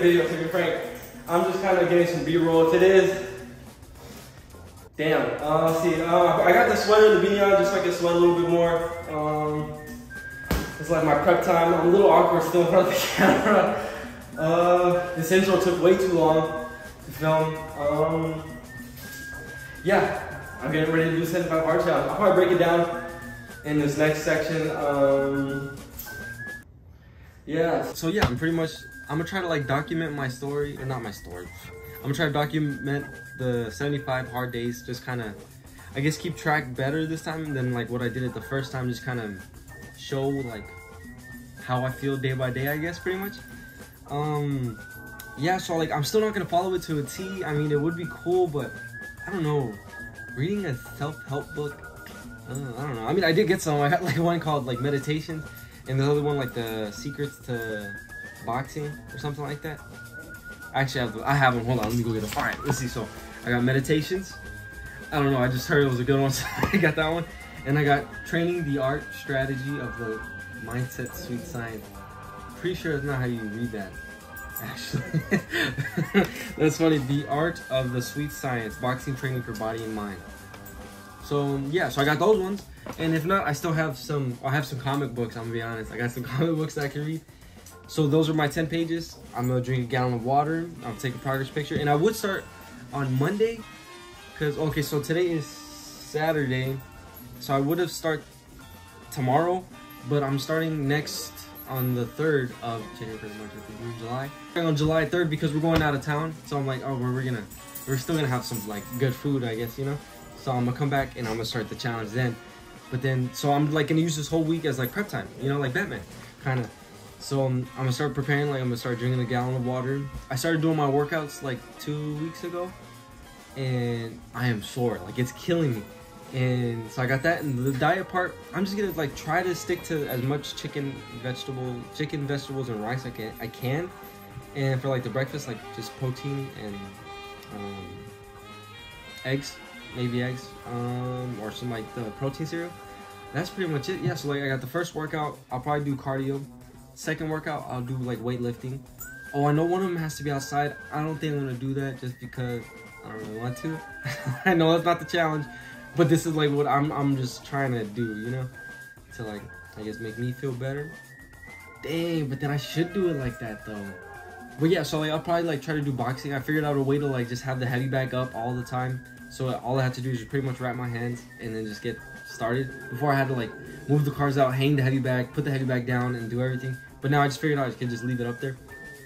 video, to be frank. I'm just kind of getting some B-roll. It is, damn. Uh, see. Uh, I got the sweater, the beanie on, just so I can sweat a little bit more. Um, it's like my prep time. I'm a little awkward still in front of the camera. Uh, this intro took way too long to film. Um, yeah, I'm getting ready to do 75 hard challenge. I'll probably break it down in this next section. Um, yeah. So yeah, I'm pretty much. I'm gonna try to like document my story, or not my story. I'm gonna try to document the 75 hard days. Just kind of, I guess, keep track better this time than like what I did it the first time. Just kind of show like how I feel day by day. I guess pretty much. Um, yeah. So like, I'm still not gonna follow it to a T. I mean, it would be cool, but I don't know. Reading a self-help book. Uh, I don't know. I mean, I did get some. I got like one called like meditation, and the other one like the secrets to boxing or something like that. Actually, I have, the, I have them. Hold on, let me go get them. All right, let's see. So I got meditations. I don't know. I just heard it was a good one, so I got that one. And I got training the art strategy of the mindset sweet science. Pretty sure it's not how you read that. Actually, that's funny. The art of the sweet science, boxing training for body and mind. So um, yeah, so I got those ones, and if not, I still have some. I have some comic books. I'm gonna be honest. I got some comic books that I can read. So those are my 10 pages. I'm gonna drink a gallon of water. I'll take a progress picture, and I would start on Monday, cause okay, so today is Saturday, so I would have start tomorrow, but I'm starting next on the 3rd of January, March, April, July. On July 3rd because we're going out of town. So I'm like, oh, we're gonna, we're still gonna have some like good food, I guess, you know? So I'm gonna come back and I'm gonna start the challenge then. But then, so I'm like gonna use this whole week as like prep time, you know, like Batman, kind of. So um, I'm gonna start preparing, like I'm gonna start drinking a gallon of water. I started doing my workouts like two weeks ago and I am sore, like it's killing me and so I got that. And the diet part, I'm just gonna like try to stick to as much chicken, vegetable, chicken, vegetables, and rice I can. I can. And for like the breakfast, like just protein and um, eggs, maybe eggs, um, or some like the protein cereal. That's pretty much it. Yeah. So like I got the first workout. I'll probably do cardio. Second workout, I'll do like weightlifting. Oh, I know one of them has to be outside. I don't think I'm gonna do that just because I don't really want to. I know that's not the challenge, but this is like what I'm I'm just trying to do, you know, to like I guess make me feel better. Dang, but then I should do it like that though. But yeah, so like I'll probably like try to do boxing. I figured out a way to like just have the heavy bag up all the time. So all I had to do is just pretty much wrap my hands and then just get started. Before I had to like move the cars out, hang the heavy bag, put the heavy bag down, and do everything. But now I just figured out I can just leave it up there.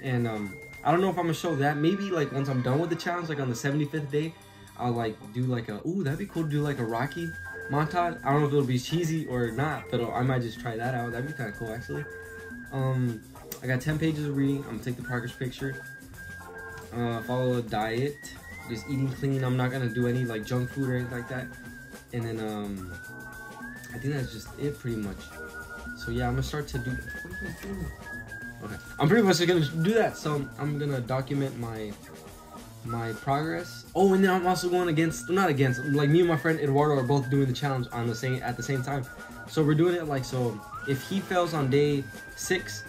And um, I don't know if I'm gonna show that. Maybe like once I'm done with the challenge, like on the 75th day, I'll like do like a, ooh, that'd be cool to do like a Rocky montage. I don't know if it'll be cheesy or not, but I might just try that out. That'd be kind of cool actually. Um, I got 10 pages of reading. I'm gonna take the progress picture. Uh, follow a diet, just eating clean. I'm not gonna do any like junk food or anything like that. And then um, I think that's just it pretty much. So yeah, I'm gonna start to do. Okay, I'm pretty much gonna do that. So I'm gonna document my my progress. Oh, and then I'm also going against, not against, like me and my friend Eduardo are both doing the challenge on the same at the same time. So we're doing it like so. If he fails on day six,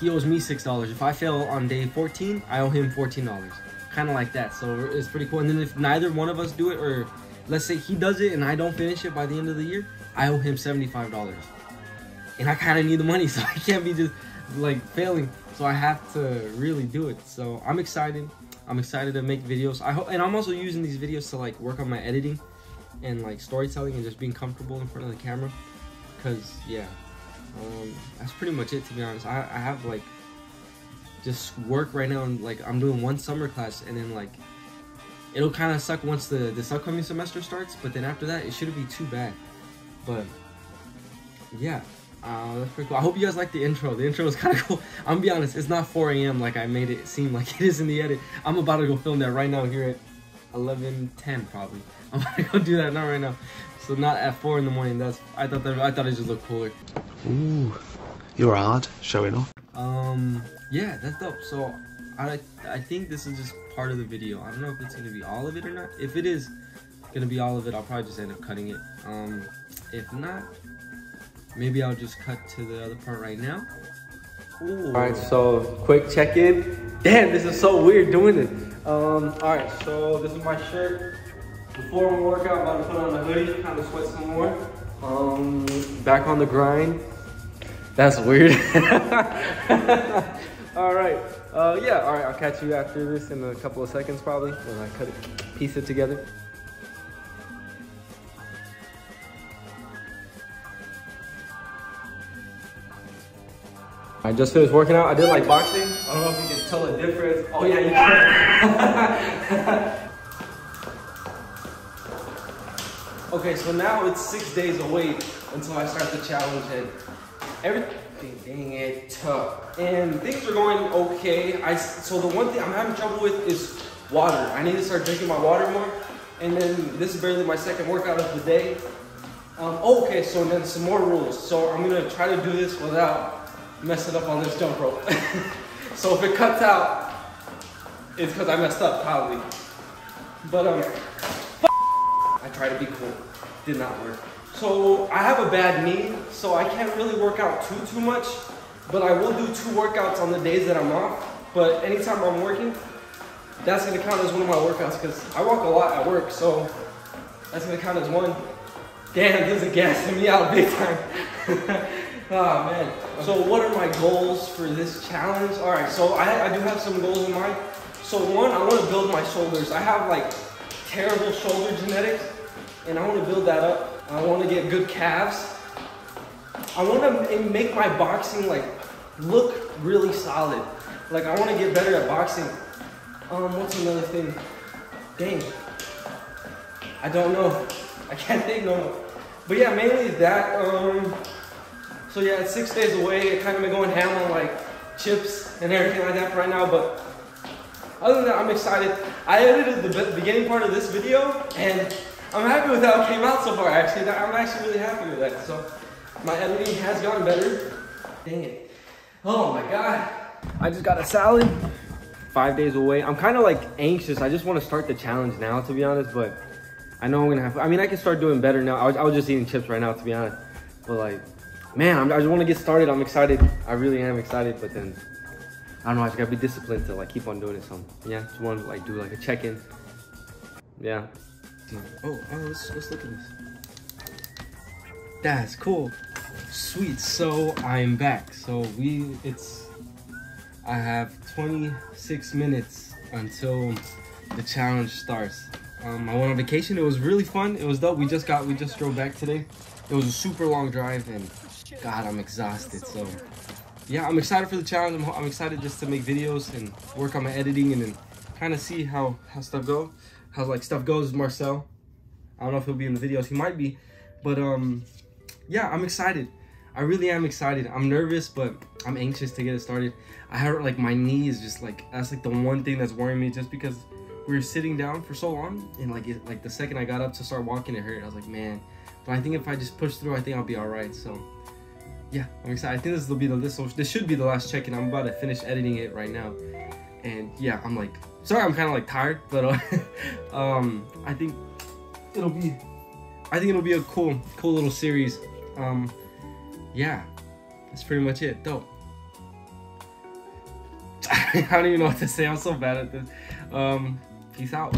he owes me six dollars. If I fail on day 14, I owe him fourteen dollars. Kind of like that. So it's pretty cool. And then if neither one of us do it, or let's say he does it and I don't finish it by the end of the year, I owe him seventy-five dollars. And I kind of need the money, so I can't be just like failing. So I have to really do it. So I'm excited. I'm excited to make videos. I hope, and I'm also using these videos to like work on my editing and like storytelling and just being comfortable in front of the camera. Cause yeah, um, that's pretty much it to be honest. I, I have like just work right now and like I'm doing one summer class and then like it'll kind of suck once the this upcoming semester starts. But then after that, it shouldn't be too bad. But yeah, uh, that's pretty cool. I hope you guys like the intro. The intro is kind of cool. I'm gonna be honest, it's not 4 a.m. like I made it seem like it is in the edit. I'm about to go film that right now here at 11:10 probably. I'm gonna go do that not right now. So not at 4 in the morning. That's I thought that I thought it just looked cooler. Ooh, you're hard showing off. Um, yeah, that's dope. So I I think this is just part of the video. I don't know if it's gonna be all of it or not. If it is gonna be all of it, I'll probably just end up cutting it. Um, if not, maybe I'll just cut to the other part right now. All right, so quick check-in. Damn, this is so weird doing it. Um, all right, so this is my shirt. Before my workout, I'm about to put on a hoodie, kind of sweat some more. Um, back on the grind. That's weird. all right, uh, yeah, all right, I'll catch you after this in a couple of seconds probably when I cut it, piece it together. I just finished working out. I did like boxing. I don't know if you can tell the difference. Oh yeah, you can. okay, so now it's six days away until I start the challenge and everything, dang it, tough. And things are going okay. I, so the one thing I'm having trouble with is water. I need to start drinking my water more. And then this is barely my second workout of the day. Um, okay, so then some more rules. So I'm gonna try to do this without messing up on this jump rope. so if it cuts out, it's because I messed up, probably. But um, I try to be cool. Did not work. So I have a bad knee, so I can't really work out too, too much. But I will do two workouts on the days that I'm off. But anytime I'm working, that's gonna count as one of my workouts because I walk a lot at work, so that's gonna count as one. Damn, this is gassing me out big time. oh man. So what are my goals for this challenge? All right, so I, I do have some goals in mind. So one, I want to build my shoulders. I have like terrible shoulder genetics, and I want to build that up. I want to get good calves. I want to make my boxing like look really solid. Like I want to get better at boxing. Um, what's another thing? Dang, I don't know. I can't think no more. But yeah, mainly that. Um, so yeah, it's six days away. I kind of been going ham on like chips and everything like that for right now. But other than that, I'm excited. I edited the beginning part of this video, and I'm happy with how it came out so far. Actually, I'm actually really happy with that. So my editing has gotten better. Dang it! Oh my god! I just got a salad. Five days away. I'm kind of like anxious. I just want to start the challenge now, to be honest. But I know I'm gonna have. I mean, I can start doing better now. I was, I was just eating chips right now, to be honest. But like, man, I'm, i just want to get started. I'm excited. I really am excited. But then, I don't know. I just gotta be disciplined to like keep on doing it. So yeah, just want to like do like a check-in. Yeah. Oh, oh, let's let's look at this. That's cool. Sweet. So I'm back. So we, it's. I have 26 minutes until the challenge starts. Um, I went on vacation. It was really fun. It was dope. We just got, we just drove back today. It was a super long drive and God, I'm exhausted. So yeah, I'm excited for the challenge. I'm, I'm excited just to make videos and work on my editing and then kind of see how, how stuff go, how like stuff goes Marcel. I don't know if he'll be in the videos. He might be, but um, yeah, I'm excited. I really am excited. I'm nervous, but I'm anxious to get it started. I have like my knee is just like that's like the one thing that's worrying me just because we were sitting down for so long and like it, like the second I got up to start walking it hurt. I was like, man. But I think if I just push through, I think I'll be all right. So yeah, I'm excited. I think this will be the this, this should be the last check-in. I'm about to finish editing it right now, and yeah, I'm like sorry, I'm kind of like tired, but uh, um, I think it'll be I think it'll be a cool cool little series. Um, yeah, that's pretty much it. Dope. I don't even know what to say. I'm so bad at this. Um, peace out.